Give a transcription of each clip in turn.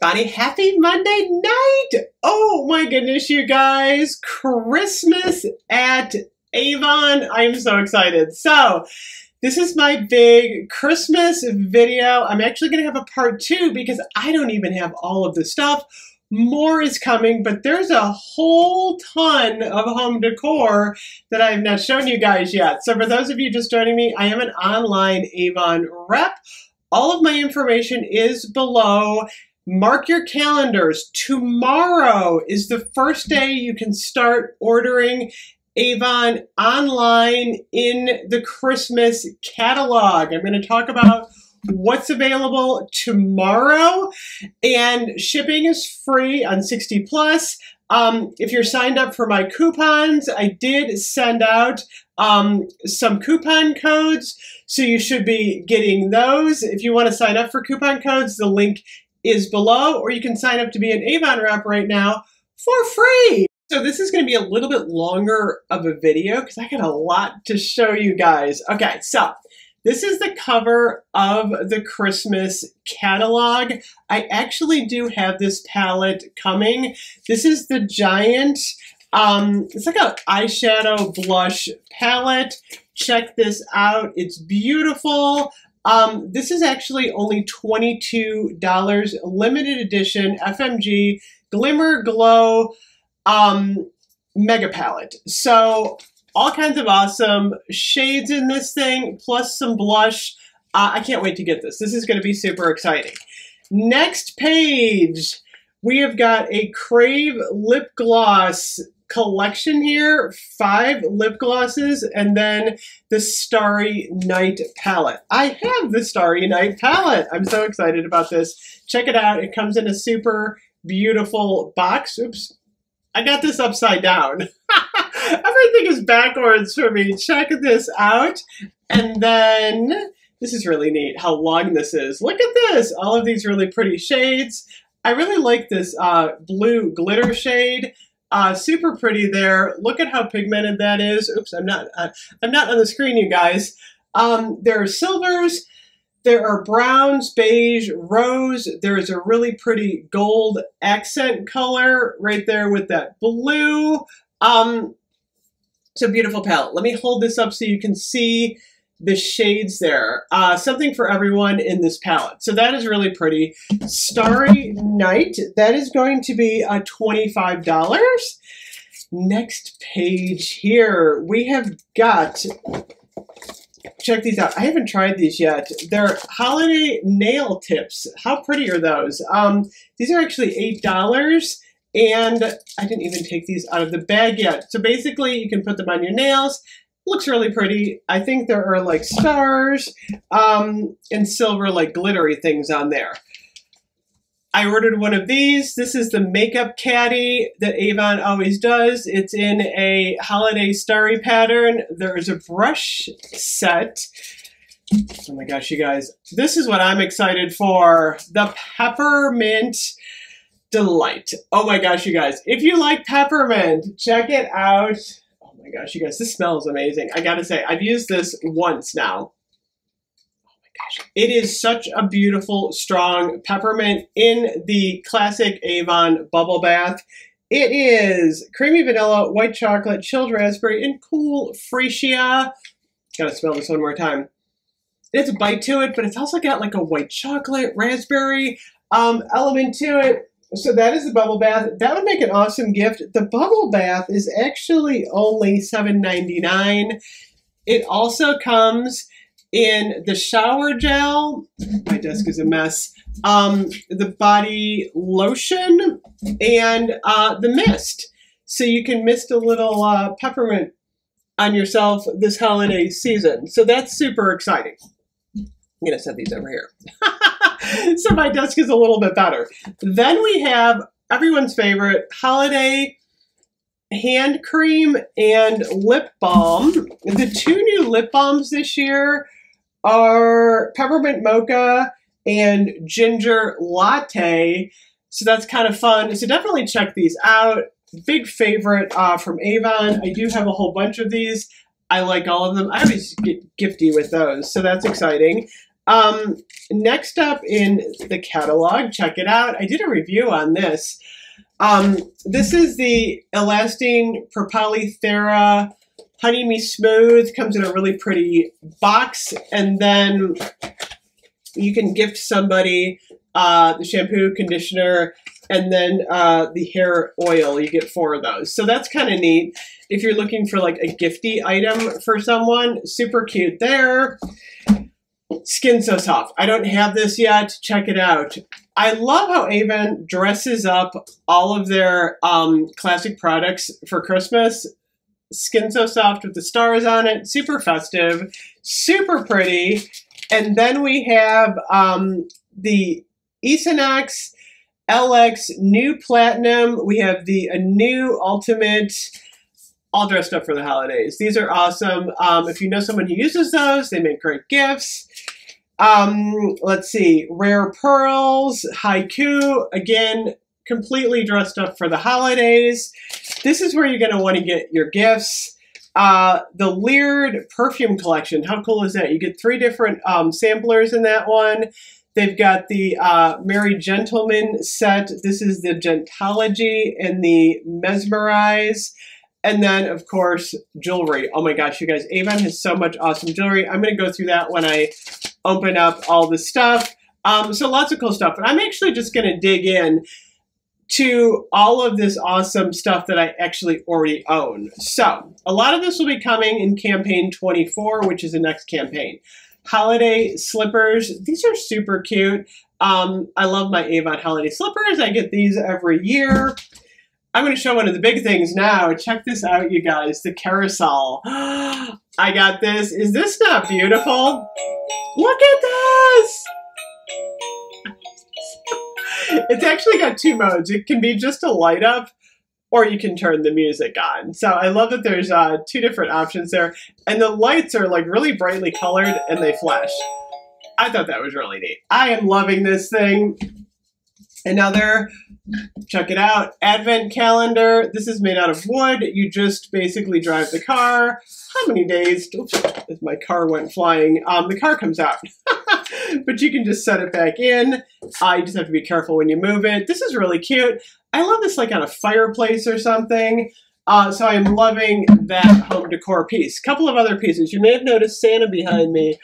Bonnie, happy Monday night! Oh my goodness, you guys! Christmas at Avon. I'm so excited. So, this is my big Christmas video. I'm actually going to have a part two because I don't even have all of the stuff. More is coming, but there's a whole ton of home decor that I have not shown you guys yet. So, for those of you just joining me, I am an online Avon rep. All of my information is below. Mark your calendars. Tomorrow is the first day you can start ordering Avon online in the Christmas catalog. I'm going to talk about what's available tomorrow and shipping is free on 60 plus. Um, if you're signed up for my coupons, I did send out um, some coupon codes, so you should be getting those. If you want to sign up for coupon codes, the link is below, or you can sign up to be an Avon rep right now for free. So this is going to be a little bit longer of a video because I got a lot to show you guys. Okay, so this is the cover of the Christmas catalog. I actually do have this palette coming. This is the Giant, um, it's like an eyeshadow blush palette. Check this out. It's beautiful. Um, this is actually only $22, limited edition FMG Glimmer Glow um, Mega Palette. So all kinds of awesome shades in this thing, plus some blush. Uh, I can't wait to get this. This is going to be super exciting. Next page, we have got a Crave lip gloss collection here, five lip glosses, and then the Starry Night palette. I have the Starry Night palette. I'm so excited about this. Check it out. It comes in a super beautiful box. Oops. I got this upside down. Everything is backwards for me. Check this out. And then, this is really neat how long this is. Look at this. All of these really pretty shades. I really like this uh, blue glitter shade. Uh, super pretty there. Look at how pigmented that is. Oops, I'm not. Uh, I'm not on the screen, you guys. Um, there are silvers. There are browns, beige, rose. There is a really pretty gold accent color right there with that blue. Um, it's a beautiful palette. Let me hold this up so you can see the shades there. Uh, something for everyone in this palette. So that is really pretty. Starry Night, that is going to be a uh, $25. Next page here, we have got, check these out. I haven't tried these yet. They're holiday nail tips. How pretty are those? Um, these are actually $8. And I didn't even take these out of the bag yet. So basically, you can put them on your nails looks really pretty. I think there are like stars um, and silver like glittery things on there. I ordered one of these. This is the makeup caddy that Avon always does. It's in a holiday starry pattern. There is a brush set. Oh my gosh, you guys. This is what I'm excited for. The Peppermint Delight. Oh my gosh, you guys. If you like peppermint, check it out my gosh, you guys, this smells amazing. I gotta say, I've used this once now. Oh my gosh. It is such a beautiful, strong peppermint in the classic Avon bubble bath. It is creamy vanilla, white chocolate, chilled raspberry, and cool freesia. Gotta smell this one more time. It's a bite to it, but it's also got like a white chocolate, raspberry um, element to it. So that is the bubble bath. That would make an awesome gift. The bubble bath is actually only $7.99. It also comes in the shower gel. My desk is a mess. Um, the body lotion and uh, the mist. So you can mist a little uh, peppermint on yourself this holiday season. So that's super exciting. I'm going to set these over here. so my desk is a little bit better. Then we have everyone's favorite holiday hand cream and lip balm. The two new lip balms this year are peppermint mocha and ginger latte. So that's kind of fun. So definitely check these out. Big favorite uh, from Avon. I do have a whole bunch of these. I like all of them. I always get gifty with those, so that's exciting. Um, next up in the catalog, check it out. I did a review on this. Um, this is the Elastine Propylathera Honey Me Smooth. Comes in a really pretty box. And then you can gift somebody uh, the shampoo, conditioner, and then uh, the hair oil. You get four of those. So that's kind of neat. If you're looking for like a gifty item for someone, super cute there. Skin So Soft. I don't have this yet. Check it out. I love how Avon dresses up all of their um, classic products for Christmas. Skin So Soft with the stars on it. Super festive. Super pretty. And then we have um, the Esonox LX New Platinum. We have the Anew Ultimate all dressed up for the holidays. These are awesome. Um, if you know someone who uses those, they make great gifts. Um, let's see, Rare Pearls, Haiku, again, completely dressed up for the holidays. This is where you're going to want to get your gifts. Uh, the Leered Perfume Collection, how cool is that? You get three different um, samplers in that one. They've got the uh, Merry Gentleman set. This is the Gentology and the Mesmerize. And then, of course, jewelry. Oh my gosh, you guys, Avon has so much awesome jewelry. I'm going to go through that when I open up all the stuff. Um, so lots of cool stuff. But I'm actually just going to dig in to all of this awesome stuff that I actually already own. So a lot of this will be coming in campaign 24, which is the next campaign. Holiday slippers. These are super cute. Um, I love my Avon holiday slippers. I get these every year. I'm going to show one of the big things now. Check this out, you guys. The carousel. I got this. Is this not beautiful? Look at this! it's actually got two modes. It can be just a light up, or you can turn the music on. So I love that there's uh, two different options there. And the lights are like really brightly colored and they flash. I thought that was really neat. I am loving this thing. Another check it out. Advent calendar. This is made out of wood. You just basically drive the car. How many days? My car went flying. Um, the car comes out. but you can just set it back in. Uh, you just have to be careful when you move it. This is really cute. I love this like on a fireplace or something. Uh, so I'm loving that home decor piece. Couple of other pieces. You may have noticed Santa behind me.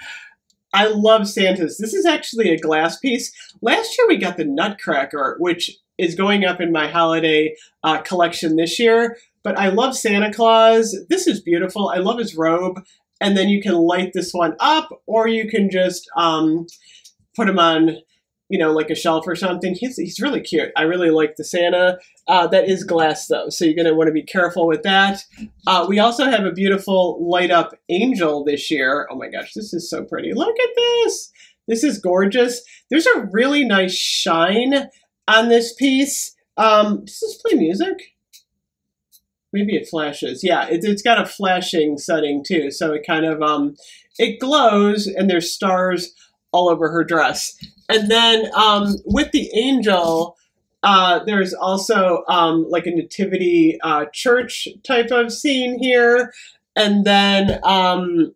I love Santas. This is actually a glass piece. Last year we got the Nutcracker, which is going up in my holiday uh, collection this year. But I love Santa Claus. This is beautiful. I love his robe. And then you can light this one up, or you can just um, put him on, you know, like a shelf or something. He's, he's really cute. I really like the Santa. Uh, that is glass, though, so you're going to want to be careful with that. Uh, we also have a beautiful light up angel this year. Oh my gosh, this is so pretty. Look at this. This is gorgeous. There's a really nice shine on this piece. Um, does this play music? Maybe it flashes. Yeah, it, has got a flashing setting too, so it kind of um, it glows, and there's stars all over her dress. And then um, with the angel, uh, there's also um, like a nativity uh, church type of scene here, and then um,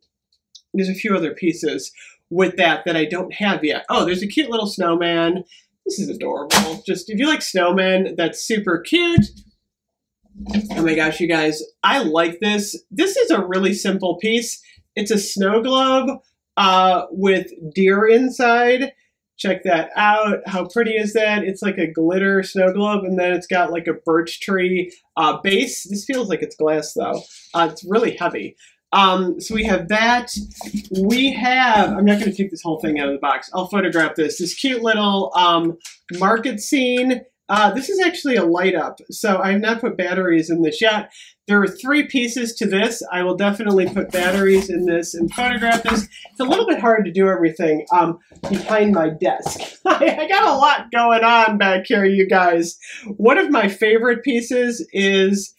there's a few other pieces with that that I don't have yet. Oh, there's a cute little snowman. This is adorable. Just if you like snowmen, that's super cute. Oh my gosh, you guys, I like this. This is a really simple piece. It's a snow globe uh, with deer inside. Check that out. How pretty is that? It's like a glitter snow globe, and then it's got like a birch tree uh, base. This feels like it's glass, though. Uh, it's really heavy. Um, so we have that. We have, I'm not going to take this whole thing out of the box. I'll photograph this. This cute little um, market scene. Uh, this is actually a light up, so I have not put batteries in this yet. There are three pieces to this. I will definitely put batteries in this and photograph this. It's a little bit hard to do everything um, behind my desk. I got a lot going on back here, you guys. One of my favorite pieces is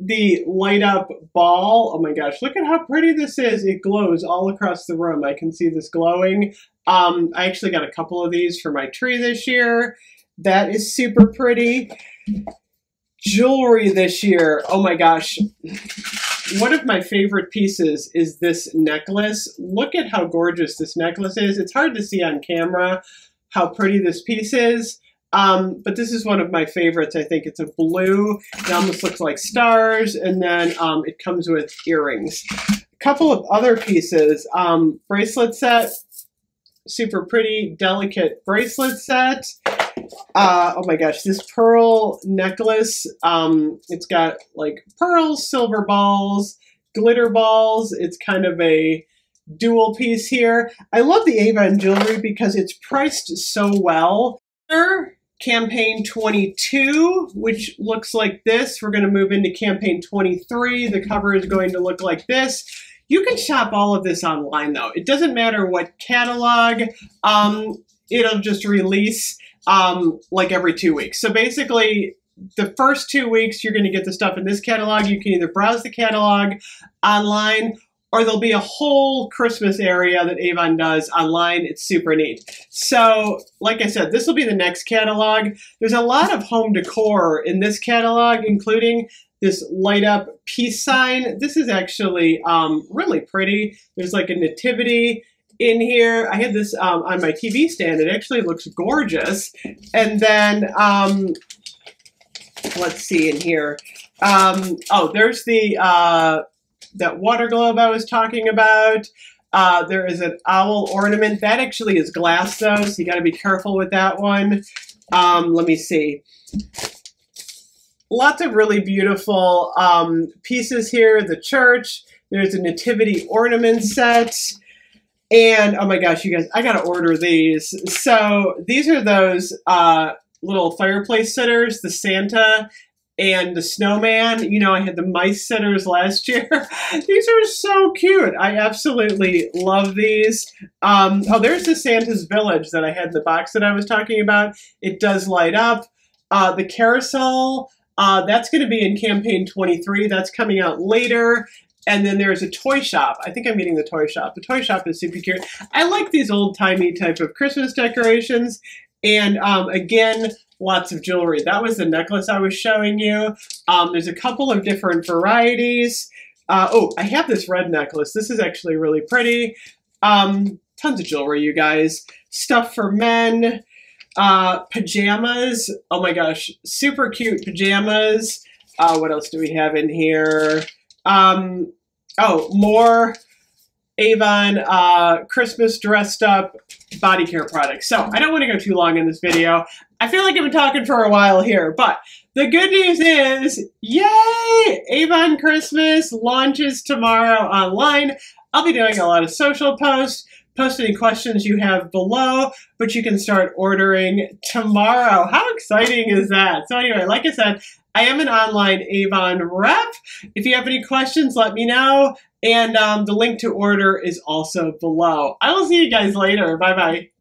the light up ball. Oh my gosh, look at how pretty this is. It glows all across the room. I can see this glowing. Um, I actually got a couple of these for my tree this year. That is super pretty. Jewelry this year. Oh my gosh. one of my favorite pieces is this necklace. Look at how gorgeous this necklace is. It's hard to see on camera how pretty this piece is. Um, but this is one of my favorites. I think it's a blue. It almost looks like stars. And then um, it comes with earrings. A couple of other pieces. Um, bracelet set. Super pretty, delicate bracelet set. Uh, oh my gosh, this pearl necklace. Um, it's got like pearls, silver balls, glitter balls. It's kind of a dual piece here. I love the Avon jewelry because it's priced so well. Campaign 22, which looks like this. We're going to move into campaign 23. The cover is going to look like this. You can shop all of this online though. It doesn't matter what catalog. Um, it'll just release um, like every two weeks. So basically, the first two weeks, you're going to get the stuff in this catalog. You can either browse the catalog online or there'll be a whole Christmas area that Avon does online. It's super neat. So, like I said, this will be the next catalog. There's a lot of home decor in this catalog, including this light up peace sign. This is actually um, really pretty. There's like a nativity in here. I had this um, on my TV stand. It actually looks gorgeous. And then, um, let's see in here. Um, oh, there's the uh, that water globe I was talking about. Uh, there is an owl ornament. That actually is glass though, so you got to be careful with that one. Um, let me see. Lots of really beautiful um, pieces here. The church. There's a nativity ornament set. And oh my gosh, you guys, I gotta order these. So these are those uh, little fireplace sitters, the Santa and the snowman. You know, I had the mice sitters last year. these are so cute. I absolutely love these. Um, oh, there's the Santa's Village that I had in the box that I was talking about. It does light up. Uh, the carousel, uh, that's going to be in campaign 23. That's coming out later. And then there's a toy shop. I think I'm getting the toy shop. The toy shop is super cute. I like these old timey type of Christmas decorations. And um, again, lots of jewelry. That was the necklace I was showing you. Um, there's a couple of different varieties. Uh, oh, I have this red necklace. This is actually really pretty. Um, tons of jewelry, you guys. Stuff for men. Uh, pajamas. Oh my gosh, super cute pajamas. Uh, what else do we have in here? Um, oh, more Avon uh, Christmas dressed up body care products. So I don't want to go too long in this video. I feel like I've been talking for a while here, but the good news is, yay! Avon Christmas launches tomorrow online. I'll be doing a lot of social posts. Post any questions you have below, but you can start ordering tomorrow. How exciting is that? So anyway, like I said, I am an online Avon rep. If you have any questions, let me know. And um, the link to order is also below. I will see you guys later. Bye bye.